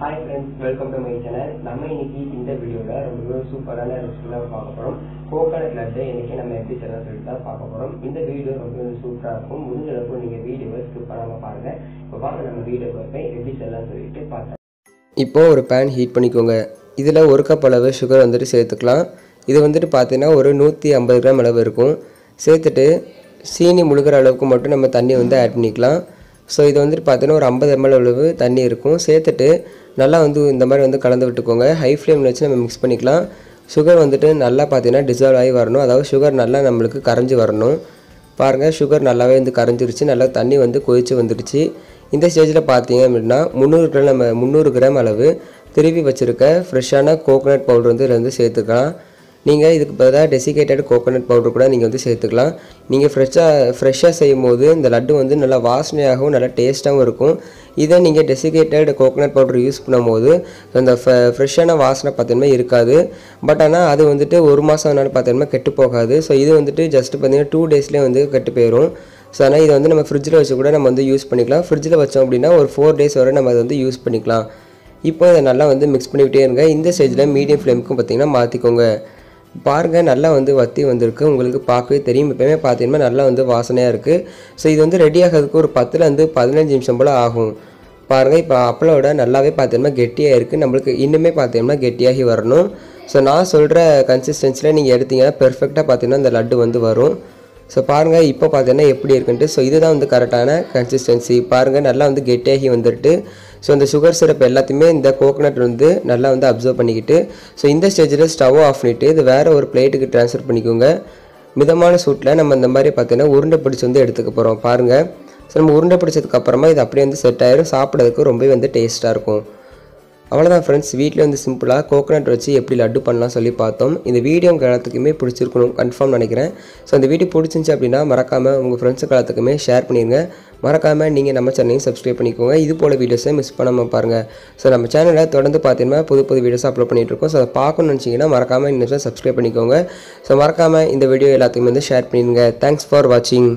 Hi friends welcome to my channel நம்ம இன்னைக்கு இந்த வீடியோவில் ரொம்ப சூப்பரான ரெசிபிலாம் பார்க்க போகிறோம் கோகனட் லட்டு இன்னைக்கு நம்ம எப்படி செய்யலாம் சொல்லிட்டு தான் பார்க்க போகிறோம் இந்த வீடியோ ரொம்ப சூப்பராக இருக்கும். முடிஞ்ச அளவுக்கு நீங்கள் வீடியோவை ஸ்கிப் பண்ணாமல் பாருங்கள் இப்போ வாங்க நம்ம வீடியோ போய் எப்படி செய்யலாம் சொல்லிட்டு பார்த்தேன் இப்போ ஒரு பேன் ஹீட் பண்ணிக்கோங்க. இதில் ஒரு கப் அளவு சுகர் வந்துட்டு சேர்த்துக்கலாம். இது வந்துட்டு பார்த்தீங்கன்னா ஒரு நூற்றி ஐம்பது கிராம் அளவு இருக்கும். சேர்த்துட்டு சீனி முழுகிற அளவுக்கு மட்டும் நம்ம தண்ணி வந்து ஆட் பண்ணிக்கலாம். ஸோ இது வந்துட்டு பார்த்தீங்கன்னா ஒரு ஐம்பது எம்எல் அளவு தண்ணி இருக்கும். சேர்த்துட்டு நல்லா வந்து இந்த மாதிரி வந்து கலந்து விட்டுக்கோங்க. ஹை ஃப்ளேமில் வச்சு நம்ம மிக்ஸ் பண்ணிக்கலாம். சுகர் வந்துட்டு நல்லா பார்த்தீங்கன்னா டிசால்வ் ஆகி வரணும். அதாவது சுகர் நல்லா நம்மளுக்கு கரைஞ்சி வரணும். பாருங்கள் சுகர் நல்லாவே வந்து கரைஞ்சிருச்சு. நல்லா தண்ணி வந்து கொதிச்சு வந்துடுச்சு. இந்த ஸ்டேஜில் பார்த்தீங்க அப்படின்னா முந்நூறு கிராம் நம்ம முந்நூறு கிராம் அளவு திருப்பி வச்சுருக்க ஃப்ரெஷ்ஷான கோகோனட் பவுடர் வந்து இதில் வந்து சேர்த்துக்கலாம். நீங்கள் இதுக்கு பதிலாக டெசிகேட்டட் கோகோனட் பவுடர் கூட நீங்கள் வந்து சேர்த்துக்கலாம். நீங்கள் ஃப்ரெஷ்ஷாக ஃப்ரெஷ்ஷாக செய்யும் போது இந்த லட்டு வந்து நல்லா வாசனையாகவும் நல்லா டேஸ்ட்டாகவும் இருக்கும். இதே நீங்கள் டெசிகேட்டட் கோகோனட் பவுடர் யூஸ் பண்ணும்போது அந்த ஃப்ரெஷ்ஷான வாசனை பார்த்தீங்கன்னா இருக்காது. பட் ஆனால் அது வந்துட்டு ஒரு மாதம் ஆனாலும் பார்த்தீங்கன்னா கெட்டு போகாது. ஸோ இது வந்துட்டு ஜஸ்ட் பார்த்தீங்கன்னா டூ டேஸ்லேயே வந்து கெட்டு போயிடும் ஸோ ஆனால் இதை வந்து நம்ம ஃப்ரிட்ஜில் வச்சு கூட நம்ம வந்து யூஸ் பண்ணிக்கலாம். ஃப்ரிட்ஜில் வச்சோம் அப்படின்னா ஒரு ஃபோர் டேஸ் வரை நம்ம அதை வந்து யூஸ் பண்ணிக்கலாம். இப்போ இதை நல்லா வந்து மிக்ஸ் பண்ணிக்கிட்டே இருங்க. இந்த ஸ்டேஜில் மீடியம் ஃப்ளேமுக்கும் பார்த்தீங்கன்னா மாற்றிக்கோங்க பாருங்கள் நல்லா வந்து வத்தி வந்திருக்கு. உங்களுக்கு பார்க்கவே தெரியும். எப்போயுமே பார்த்தீங்கன்னா நல்லா வந்து வாசனையாக இருக்குது ஸோ இது வந்து ரெடி ஆகிறதுக்கு ஒரு பத்துலேருந்து பதினஞ்சு நிமிஷம் போல் ஆகும். பாருங்கள் இப்போ அப்பளோட நல்லாவே பார்த்தீங்கன்னா கெட்டியாக இருக்குது நம்மளுக்கு இன்னுமே பார்த்தீங்கன்னா கெட்டியாகி வரணும். ஸோ நான் சொல்கிற கன்சிஸ்டன்சியில் நீங்கள் எடுத்தீங்கன்னா பெர்ஃபெக்டாக பார்த்தீங்கன்னா இந்த லட்டு வந்து வரும். ஸோ பாருங்கள் இப்போ பார்த்தீங்கன்னா எப்படி இருக்குன்ட்டு. ஸோ இதுதான் வந்து கரெக்டான கன்சிஸ்டன்சி பாருங்கள் நல்லா வந்து கெட்டியாகி வந்துட்டு ஸோ இந்த சுகர் சிரப் எல்லாத்தையுமே இந்த கோகனட் வந்து நல்லா வந்து அப்சர்வ் பண்ணிக்கிட்டு ஸோ இந்த ஸ்டேஜில் ஸ்டவ் ஆஃப் பண்ணிவிட்டு இது வேறு ஒரு பிளேட்டுக்கு ட்ரான்ஸ்ஃபர் பண்ணிக்கோங்க. மிதமான சூட்டில் நம்ம இந்த மாதிரி பார்த்தீங்கன்னா உருண்டை பிடிச்சி வந்து எடுத்துக்க போகிறோம் பாருங்கள் ஸோ நம்ம உருண்டை பிடிச்சதுக்கப்புறமா இது அப்படியே வந்து செட் ஆயிரும். சாப்பிட்றதுக்கு ரொம்பவே வந்து டேஸ்ட்டாக இருக்கும். அவ்வளோதான் ஃப்ரெண்ட்ஸ் வீட்டில் வந்து சிம்பிளாக கோகோனட் வச்சு எப்படி லட்டு பண்ணலாம் சொல்லி பார்த்தோம். இந்த வீடியோ உங்கள் எல்லாத்துக்குமே பிடிச்சிருக்கணும் கன்ஃபார்ம் நினைக்கிறேன். ஸோ அந்த வீடியோ பிடிச்சிருந்துச்சி அப்படின்னா மறக்காமல் உங்கள் ஃப்ரெண்ட்ஸுக்கு எல்லாத்துக்குமே ஷேர் பண்ணிடுங்க மறக்காமல் நீங்கள் நம்ம சேனலையும் சப்ஸ்கிரைப் பண்ணிக்கோங்க. இது போல் வீடியோஸை மிஸ் பண்ணாமல் பாருங்கள் ஸோ நம்ம சேனலில் தொடர்ந்து பார்த்தீங்கன்னா புது புது வீடியோஸ் அப்லோட் பண்ணிகிட்ருக்கோம் இருக்கோம். ஸோ அதை பார்க்கணும்னு நினச்சிங்கன்னா மறக்காமல் இன்னும் சப்ஸ்கிரைப் பண்ணிக்கோங்க. ஸோ மறக்காமல் இந்த வீடியோ எல்லாத்துக்குமே வந்து ஷேர் பண்ணிடுங்க தேங்க்ஸ் ஃபார் வாட்சிங்